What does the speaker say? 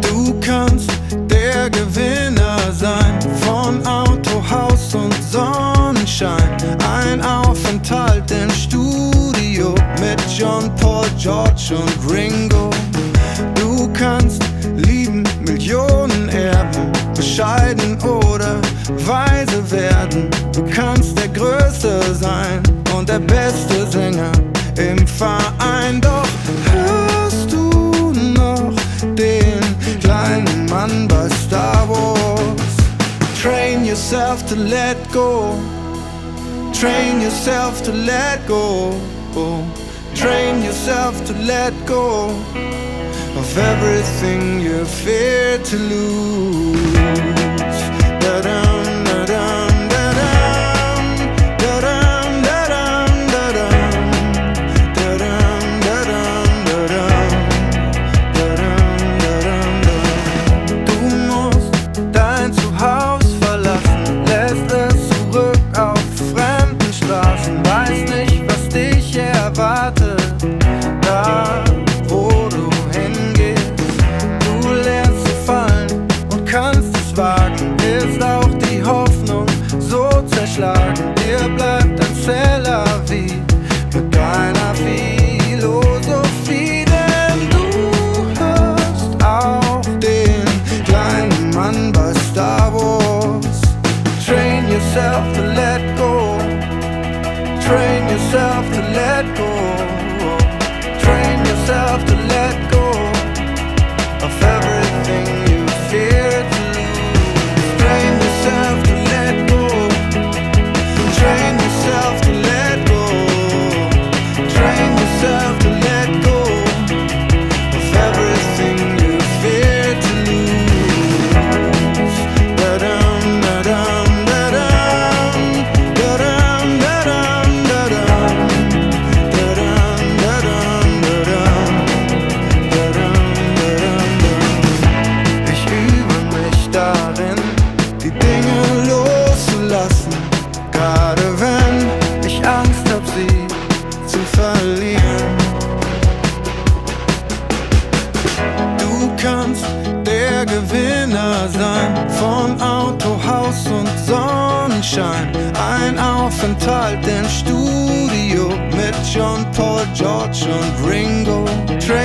Du kannst der Gewinner sein von Auto, Haus und Sonnenschein. Ein Aufenthalt im Studio mit John Paul, George und Ringo. Du kannst lieben, Millionen erben, bescheiden oder weise werden. Du kannst der Größte sein und der beste Sänger im Verein. Train yourself to let go. Train yourself to let go. Train yourself to let go of everything you fear to lose. about the yourself to let go. Kannst der Gewinner sein von Auto, Haus und Sonnenschein. Ein Aufenthalt im Studio mit John Paul, George und Ringo. Train